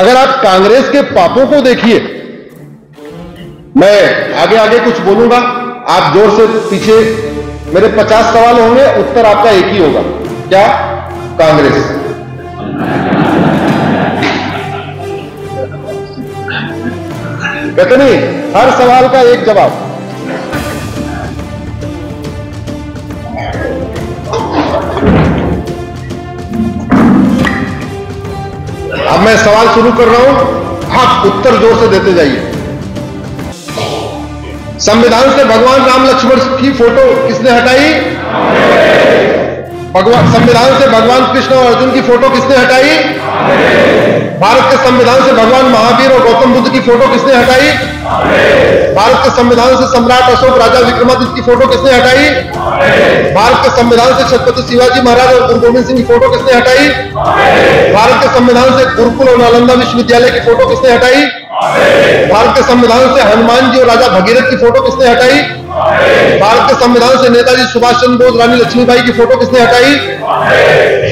अगर आप कांग्रेस के पापों को देखिए, मैं आगे आगे कुछ बोलूँगा। आप ज़ोर से पीछे, मेरे पचास सवाल होंगे, उत्तर आपका एक ही होगा। क्या? कांग्रेस। कहते नहीं, हर सवाल का एक जवाब। अब मैं सवाल शुरू कर रहा हूँ। आप उत्तर ज़ोर से देते जाइए। संविधान से भगवान राम लक्ष्मण की फ़ोटो किसने हटाई? भगवान संविधान से भगवान कृष्ण और अर्जुन की फ़ोटो किसने हटाई? भारत के संविधान से भगवान महावीर और गौतम बुद्ध की फ़ोटो किसने हटाई? भारत के संविधान से सम्राट अशोक, राजा विक्रमादित्य की फ़ोटो किसने हटाई? भारत के संविधान से छत्रपति शिवाजी महाराज और गुरु गोविंद सिंह की फ़ोटो किसने हटाई? भारत के संविधान से गुरुकुल और नालंदा विश्वविद्यालय की फ़ोटो किसने हटाई? भारत के संविधान से हनुमान जी और राजा भगीरथ की फ़ोटो किसने हटाई? भारत के संविधान से नेताजी सुभाष चंद्र बोस, रानी लक्ष्मीबाई की फ़ोटो किसने हटाई?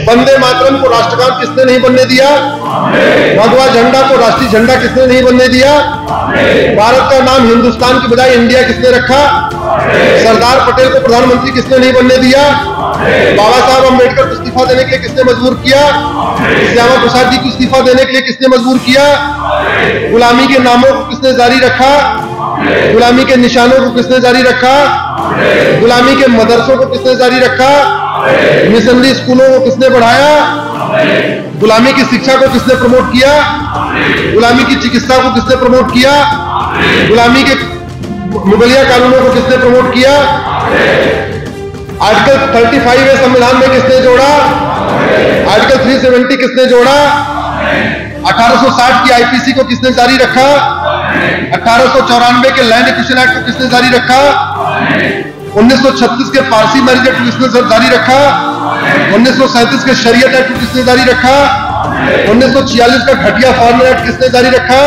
वंदे मातरम को राष्ट्रगान किसने नहीं बनने दिया? भगवा झंडा को राष्ट्रीय झंडा किसने नहीं बनने दिया? भारत का नाम हिंदुस्तान की बजाय इंडिया किसने रखा? सरदार पटेल को प्रधानमंत्री किसने नहीं बनने दिया? बाबा साहब अंबेडकर को इस्तीफा देने के लिए किसने मजबूर किया? श्यामा प्रसाद जी को इस्तीफा देने के लिए किसने मजबूर किया? गुलामी के नामों को किसने जारी रखा? गुलामी के निशानों को किसने जारी रखा? गुलामी के मदरसों को किसने जारी रखा? मिशनरी स्कूलों को किसने बढ़ाया गुलामी की शिक्षा को किसने प्रमोट किया? गुलामी की चिकित्सा को किसने प्रमोट किया? गुलामी के मुगलिया कानूनों को किसने प्रमोट किया? आर्टिकल 35 है संविधान में किसने जोड़ा? आर्टिकल 370 किसने जोड़ा? 1860 की आईपीसी को किसने जारी रखा? अठारह सौ चौरानवे के लैंड एक्ट को किसने जारी रखा? 1936 के पारसी मैरिज एक्ट किसने जारी रखा? 1937 के शरीयत एक्ट किसने जारी रखा? 1946 का घटिया फॉर्मर एक्ट किसने जारी रखा?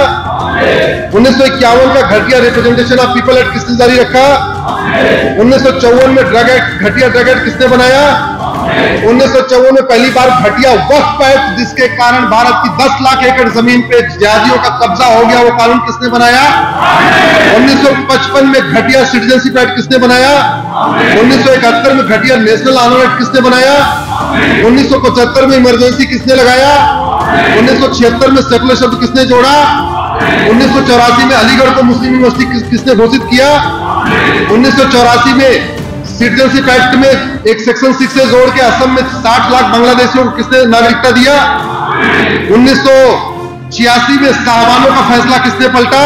उन्नीस सौ इक्यावन का घटिया रिप्रेजेंटेशन ऑफ़ पीपल एक्ट किसने जारी रखा? उन्नीस सौ चौवन में ड्रग एक्ट, घटिया ड्रग एक्ट किसने बनाया? उन्नीस सौ चौवन में पहली बार घटिया वक्त एक्ट, जिसके कारण भारत की 10 लाख एकड़ ज़मीन पे जहाजियों का कब्जा हो गया, वो कानून किसने बनाया? 1955 में घटिया सिटीजनशिप एक्ट किसने बनाया? उन्नीस में घटिया नेशनल ऑनर एक्ट किसने बनाया? 1975 में इमरजेंसी किसने लगाया? उन्नीस सौ छिहत्तर में सेकुलर शब्द किसने जोड़ा? उन्नीस सौ चौरासी में अलीगढ़ को मुस्लिम यूनिवर्सिटी किसने घोषित किया? उन्नीस सौ चौरासी में सिटीजनशिप एक्ट में एक सेक्शन सिक्स से जोड़ के असम में 60 लाख बांग्लादेशियों को किसने नागरिकता दिया? उन्नीस सौ छियासी में साहबानों का फैसला किसने पलटा?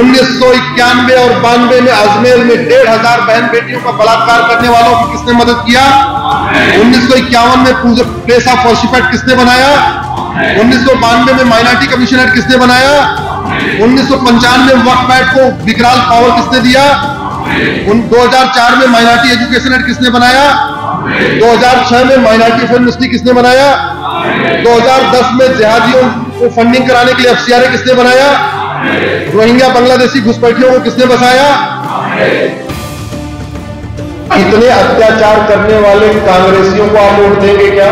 उन्नीस सौ इक्यानवे और बानवे में अजमेर में डेढ़ हज़ार बहन बेटियों का बलात्कार करने वालों को किसने मदद किया? उन्नीस सौ इक्यावन में प्लेस ऑफ़ वर्शिप एक्ट किसने बनाया? उन्नीस सौ बानवे में माइनॉरिटी कमीशन एक्ट किसने बनाया? उन्नीस पंचानवे वक्त एक्ट को विकराल पावर किसने दिया? उन 2004 में माइनॉरिटी एजुकेशन एक्ट किसने बनाया? 2006 में माइनॉरिटी फ़िल्म इंडस्ट्री किसने बनाया? 2010 में जहाजियों को फंडिंग कराने के लिए एफसीआरए किसने बनाया? रोहिंग्या बांग्लादेशी घुसपैठियों को किसने बसाया? इतने अत्याचार करने वाले कांग्रेसियों को आप वोट देंगे क्या?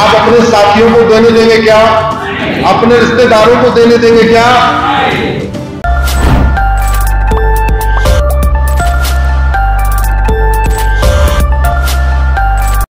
आप अपने साथियों को देने देंगे क्या? अपने रिश्तेदारों को देने देंगे क्या?